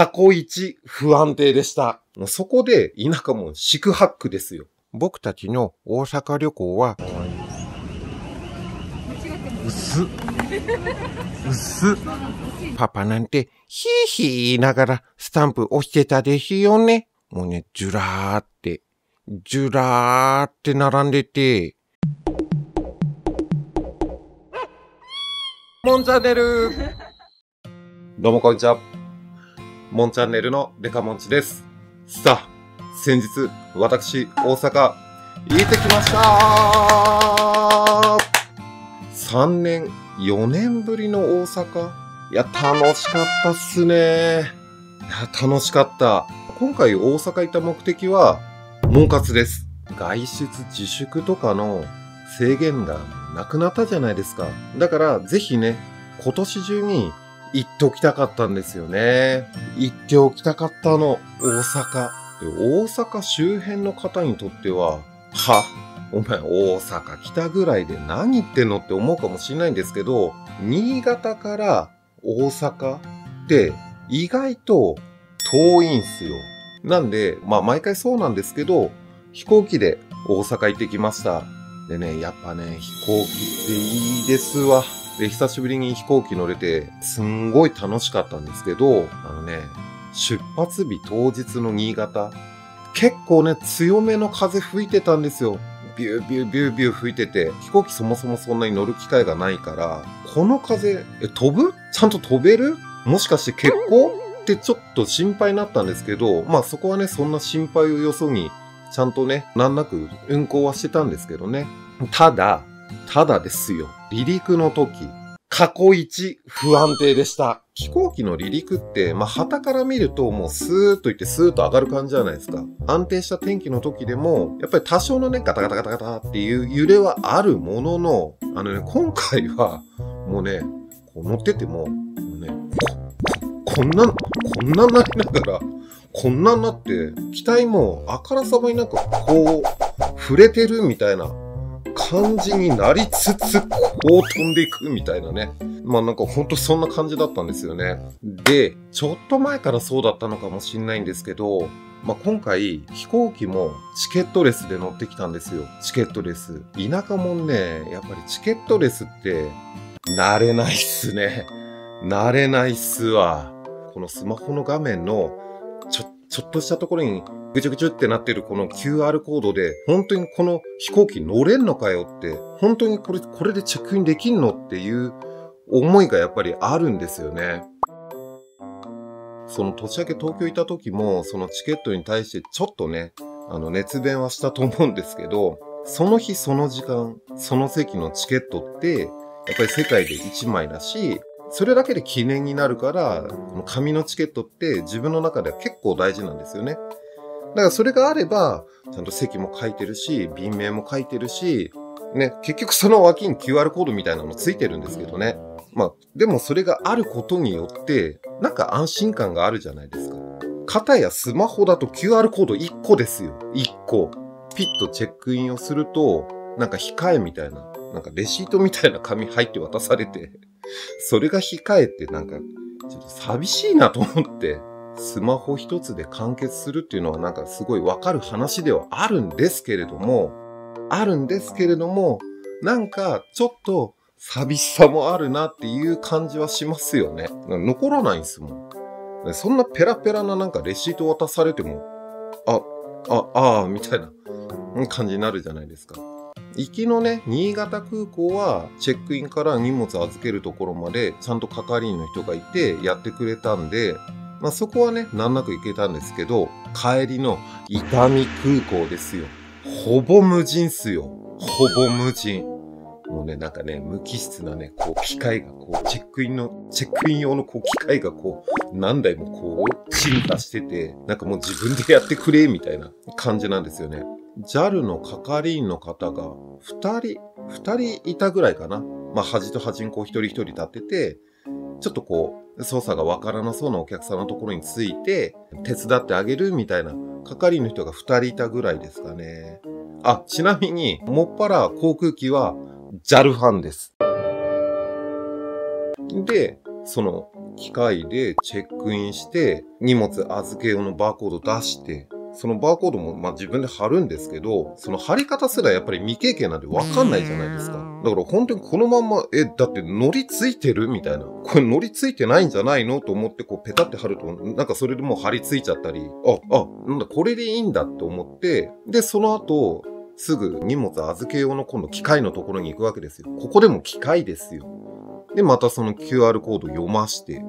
過去一不安定でした。そこで田舎も四苦八苦ですよ。僕たちの大阪旅行は、薄っ。薄っ。パパなんて、ヒーヒー言いながらスタンプ押してたですよね。もうね、ジュラーって、ジュラーって並んでて、モンチャンネルどうもこんにちは。モンチャンネルのデカモンチです。さあ、先日、私、大阪、行ってきました3年、4年ぶりの大阪いや、楽しかったっすね。いや、楽しかった。今回大阪行った目的は、門活です。外出自粛とかの制限がなくなったじゃないですか。だから、ぜひね、今年中に行っておきたかったんですよね。行っておきたかったの、大阪。で大阪周辺の方にとっては、は？お前大阪来たぐらいで何言ってんのって思うかもしれないんですけど、新潟から大阪って意外と遠いんすよ。なんで、まあ毎回そうなんですけど、飛行機で大阪行ってきました。でね、やっぱね、飛行機っていいですわ。で、久しぶりに飛行機乗れて、すんごい楽しかったんですけど、あのね、出発日当日の新潟、結構ね、強めの風吹いてたんですよ。ビュービュービュービュー吹いてて、飛行機そもそもそんなに乗る機会がないから、この風、え、飛ぶ？ちゃんと飛べる？もしかして結構？ってちょっと心配になったんですけど、まあそこはね、そんな心配をよそに、ちゃんとね、難なく運行はしてたんですけどね。ただ、ただですよ。離陸の時、過去一不安定でした。飛行機の離陸って、まあ、旗から見るともうスーッといってスーッと上がる感じじゃないですか。安定した天気の時でも、やっぱり多少のね、ガタガタガタガタっていう揺れはあるものの、あのね、今回は、もうね、こう乗ってても、もうね、こ、ここんな、こんなになりながら、こんなになって、機体もあからさまになんかこう、触れてるみたいな感じになりつつ、こう飛んでいくみたいなね。まあなんかほんとそんな感じだったんですよね。で、ちょっと前からそうだったのかもしんないんですけど、まあ今回飛行機もチケットレスで乗ってきたんですよ。チケットレス。田舎もんね、やっぱりチケットレスって慣れないっすね。慣れないっすわ。このスマホの画面のちょ、っとしたところにぐちゅぐちゅってなってるこの QR コードで、本当にこの飛行機乗れんのかよって、本当にこれ、これでチェックインできんのっていう思いがやっぱりあるんですよね。その年明け東京行った時も、そのチケットに対してちょっとね、あの熱弁はしたと思うんですけど、その日その時間、その席のチケットって、やっぱり世界で1枚だし、それだけで記念になるから、この紙のチケットって自分の中では結構大事なんですよね。だからそれがあれば、ちゃんと席も書いてるし、便名も書いてるし、ね、結局その脇に QR コードみたいなのついてるんですけどね。まあ、でもそれがあることによって、なんか安心感があるじゃないですか。片やスマホだと QR コード1個ですよ。1個。ピッとチェックインをすると、なんか控えみたいな、なんかレシートみたいな紙入って渡されて、それが控えてなんか、ちょっと寂しいなと思って、スマホ一つで完結するっていうのはなんかすごいわかる話ではあるんですけれども、あるんですけれども、なんかちょっと寂しさもあるなっていう感じはしますよね。残らないんですもん。そんなペラペラななんかレシート渡されても、あ、あ、ああ、みたいな感じになるじゃないですか。行きのね、新潟空港は、チェックインから荷物預けるところまで、ちゃんと係員の人がいて、やってくれたんで、まあそこはね、難なく行けたんですけど、帰りの伊丹空港ですよ。ほぼ無人っすよ。ほぼ無人。もうね、なんかね、無機質なね、こう、機械がこう、チェックインの、チェックイン用のこう、機械がこう、何台もこう、進化してて、なんかもう自分でやってくれ、みたいな感じなんですよね。JAL の係員の方が2人、2人いたぐらいかな。まあ、端と端にこう一人一人立ってて、ちょっとこう、操作がわからなそうなお客さんのところについて、手伝ってあげるみたいな係員の人が2人いたぐらいですかね。あ、ちなみに、もっぱら航空機は JAL ファンです。で、その、機械でチェックインして、荷物預け用のバーコード出して、そのバーコードもまあ自分で貼るんですけど、その貼り方すらやっぱり未経験なんでわかんないじゃないですか。だから本当にこのまんま、え、だって乗りついてるみたいな。これ乗りついてないんじゃないの？と思ってこうペタって貼ると、なんかそれでもう貼り付いちゃったり、あ、あ、なんだこれでいいんだって思って、で、その後、すぐ荷物預け用の今度機械のところに行くわけですよ。ここでも機械ですよ。で、またその QR コード読まして、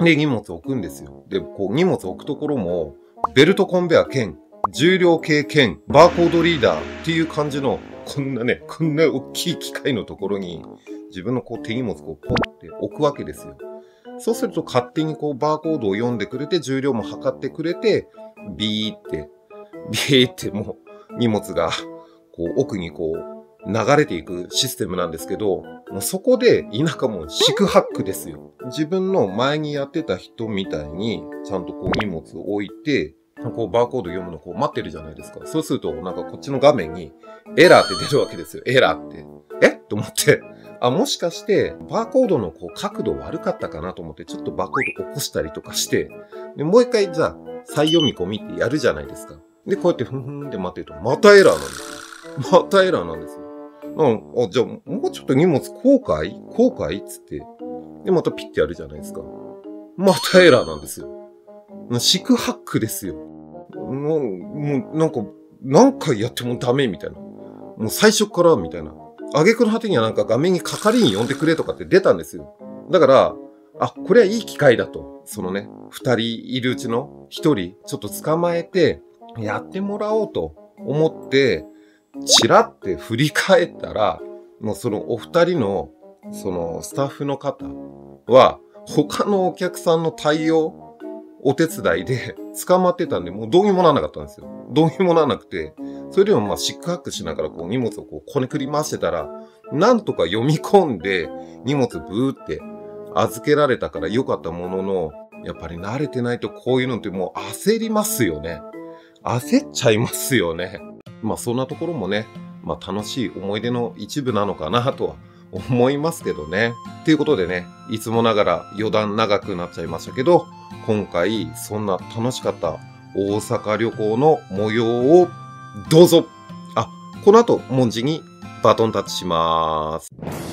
で、荷物置くんですよ。で、こう荷物置くところも、ベルトコンベア兼、重量計兼、バーコードリーダーっていう感じの、こんなね、こんな大きい機械のところに、自分のこう手荷物こうポンって置くわけですよ。そうすると勝手にこうバーコードを読んでくれて、重量も測ってくれて、ビーって、ビーってもう荷物が、こう奥にこう流れていくシステムなんですけど、もうそこで田舎も四苦八苦ですよ。自分の前にやってた人みたいに、ちゃんとこう荷物を置いて、こうバーコード読むのこう待ってるじゃないですか。そうするとなんかこっちの画面にエラーって出るわけですよ。エラーって。え？と思って。あ、もしかして、バーコードのこう角度悪かったかなと思って、ちょっとバーコード起こしたりとかして、で、もう一回じゃあ、再読み込みってやるじゃないですか。で、こうやってふんふんって待ってると、またエラーなんですよ。またエラーなんですよ。うん、あ、じゃあ、もうちょっと荷物後悔？後悔？つって。で、またピッてやるじゃないですか。またエラーなんですよ。四苦八苦ですよ。もう、もう、なんか、何回やってもダメみたいな。もう最初からみたいな。挙句の果てにはなんか画面に係員呼んでくれとかって出たんですよ。だから、あ、これはいい機会だと。そのね、二人いるうちの一人、ちょっと捕まえて、やってもらおうと思って、チラって振り返ったら、もうそのお二人の、そのスタッフの方は、他のお客さんの対応、お手伝いで捕まってたんで、もうどうにもならなかったんですよ。どうにもならなくて、それでもまあシックハックしながらこう荷物をこうこねくり回してたら、なんとか読み込んで荷物ブーって預けられたから良かったものの、やっぱり慣れてないとこういうのってもう焦りますよね。焦っちゃいますよね。まあそんなところもね、まあ楽しい思い出の一部なのかなとは思いますけどね。ということでね、いつもながら余談長くなっちゃいましたけど、今回そんな楽しかった大阪旅行の模様をどうぞあ、この後、文字にバトンタッチします。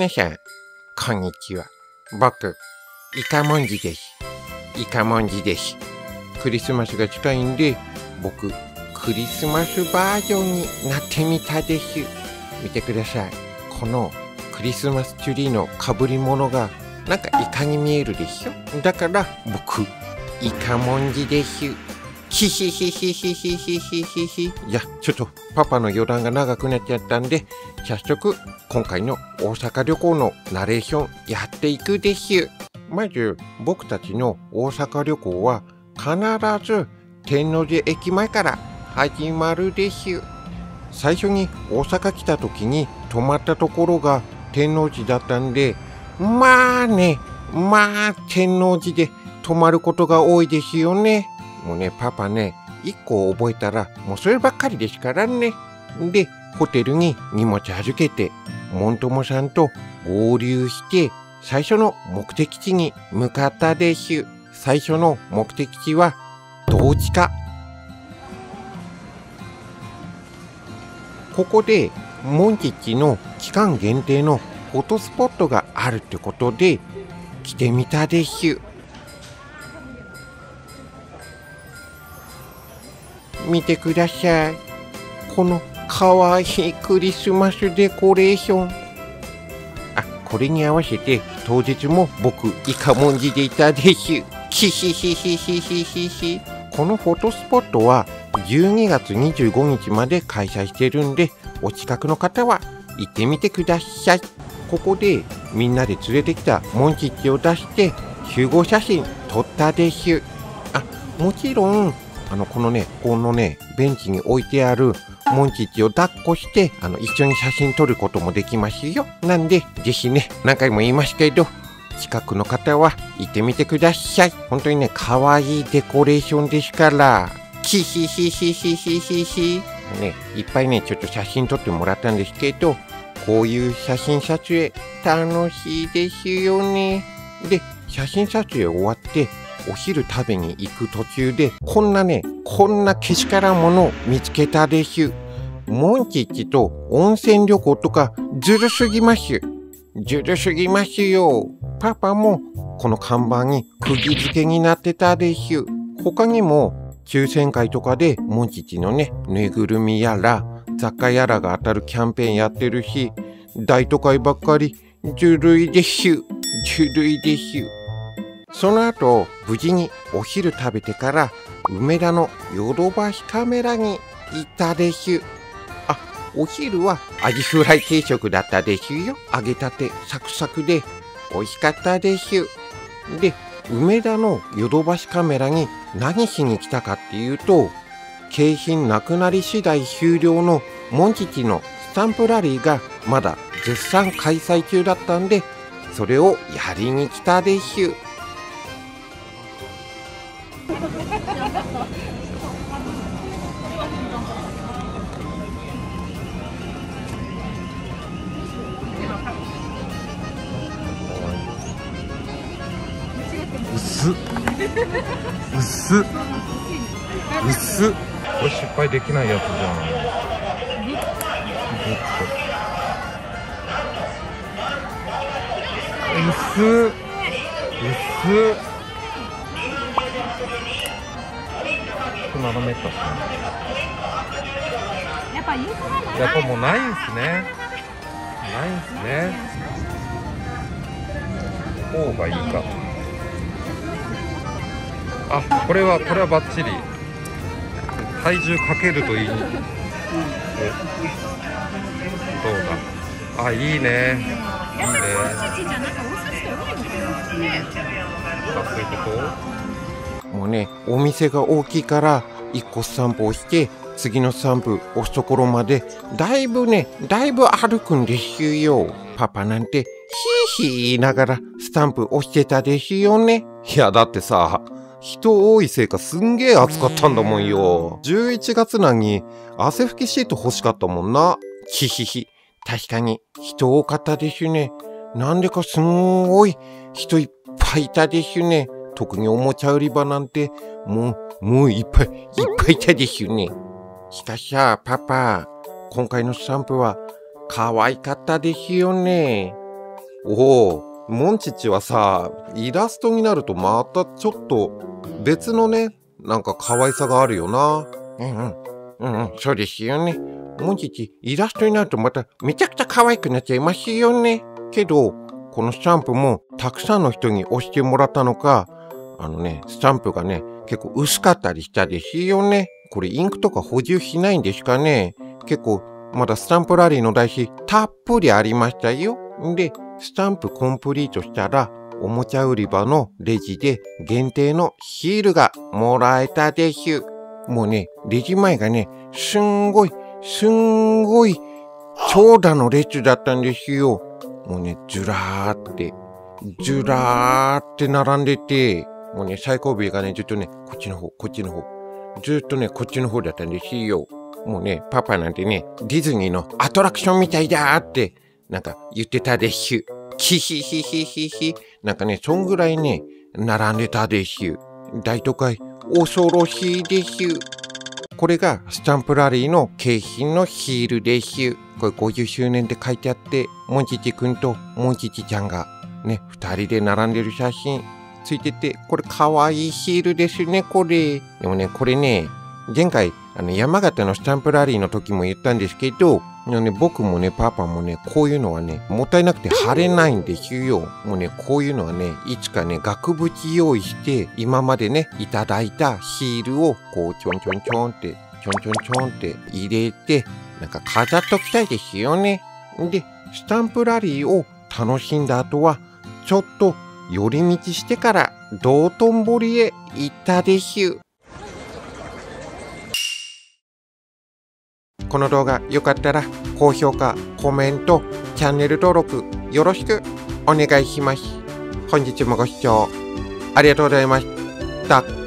皆さん、こんにちは。僕、イカモンジです。イカモンジです。クリスマスが近い。んで、僕、クリスマスバージョンになってみたです。見てください。このクリスマスツリーの被り物が、なんかイカに見えるでしょだから、僕、イカモンジです。ヒヒヒヒヒヒヒヒヒヒ。いや、ちょっとパパの余談が長くなっちゃったんで、早速、今回の大阪旅行のナレーションやっていくです。まず、僕たちの大阪旅行は必ず天王寺駅前から始まるです。最初に大阪来た時に泊まったところが天王寺だったんで、まあね、まあ天王寺で泊まることが多いですよね。もうね、パパね、一個覚えたら、もうそればっかりですからね。で、ホテルに荷物預けて、モントモさんと合流して、最初の目的地に向かったです。最初の目的地は、同地下。ここで、モンチッチの期間限定のフォトスポットがあるってことで、来てみたです。見てください。このかわいいクリスマスデコレーション。あ、これに合わせて当日も僕イカモンジでいたです。ヒヒヒヒヒヒヒヒ。このフォトスポットは12月25日まで開催してるんで、お近くの方は行ってみてください。ここでみんなで連れてきたモンチッチを出して集合写真撮ったです。あ、もちろん、あの、このね、このね、ベンチに置いてあるモンチッチを抱っこして、あの、一緒に写真撮ることもできますよ。なんで、ぜひね、何回も言いますけど、近くの方は行ってみてください。本当にね、可愛いデコレーションですから。ヒヒヒヒヒヒヒヒ。ね、いっぱいね、ちょっと写真撮ってもらったんですけど、こういう写真撮影楽しいですよね。で、写真撮影終わって、お昼食べに行く途中で、こんなね、こんなけしからんものを見つけたです。モンチッチと温泉旅行とかずるすぎます。ずるすぎますよ。パパもこの看板に釘付けになってたです。他にも抽選会とかでモンチッチのね、ぬいぐるみやら雑貨やらが当たるキャンペーンやってるし、大都会ばっかりずるいです。ずるいです。その後、無事にお昼食べてから、梅田のヨドバシカメラに行ったです。あ、お昼はアジフライ定食だったですよ。揚げたてサクサクで美味しかったです。で、梅田のヨドバシカメラに何しに来たかっていうと、景品なくなり次第終了のモンチッチのスタンプラリーがまだ絶賛開催中だったんで、それをやりに来たです。薄っ。薄っ。薄っ。これ失敗できないやつじゃん。ずっ。と薄っ。薄っ。これ斜めっ。たっすねやっぱやっぱもうないんすね。ないんすね。方がいいかあこれはこれはバッチリ。体重かけるといい。えどうだ？あいいね。いいね。もうね、お店が大きいから、一個スタンプをして、次のスタンプ押すところまで、だいぶね、だいぶ歩くんですよ。パパなんて、ヒーヒー言いながらスタンプ押してたですよね。いやだってさ人多いせいかすんげえ暑かったんだもんよ11月なのに汗拭きシート欲しかったもんなヒヒヒ。確かに人多かったですね。なんでかすんごい人いっぱいいたですね。特におもちゃ売り場なんて、もう、もういっぱいいっぱいいたですよね。しかしさ、パパ、今回のスタンプは可愛かったですよね。おおモンチッチはさイラストになるとまたちょっと別のねなんか可愛さがあるよなうんうん。うんうん、そうですよね。もんじち、イラストになるとまためちゃくちゃ可愛くなっちゃいますよね。けど、このスタンプもたくさんの人に押してもらったのか、あのね、スタンプがね、結構薄かったりしたですよね。これインクとか補充しないんですかね。結構、まだスタンプラリーの台紙たっぷりありましたよ。で、スタンプコンプリートしたら、おもちゃ売り場のレジで限定のシールがもらえたです。もうね、レジ前がね、すんごい、すんごい、長蛇の列だったんですよ。もうね、ずらーって、ずらーって並んでて、もうね、最後尾がね、ちょっとね、こっちの方、こっちの方。ずっとね、こっちの方だったんですよ。もうね、パパなんてね、ディズニーのアトラクションみたいだーって、なんか言ってたです。キヒヒヒヒヒ。なんかね、そんぐらいね、並んでたです。大都会、恐ろしいです。これがスタンプラリーの景品のヒールです。これ50周年って書いてあって、モンチチくんとモンチチちゃんがね、二人で並んでる写真ついてて、これ可愛いいヒールですね、これ。でもね、これね、前回、あの、山形のスタンプラリーの時も言ったんですけど、ね、僕もね、パパもね、こういうのはね、もったいなくて貼れないんですよ。もうね、こういうのはね、いつかね、額縁用意して、今までね、いただいたヒールを、こう、ちょんちょんちょんって、ちょんちょんちょんって入れて、なんか飾っときたいですよね。で、スタンプラリーを楽しんだ後は、ちょっと寄り道してから道頓堀へ行ったです。この動画良かったら高評価、コメント、チャンネル登録よろしくお願いします。本日もご視聴ありがとうございました。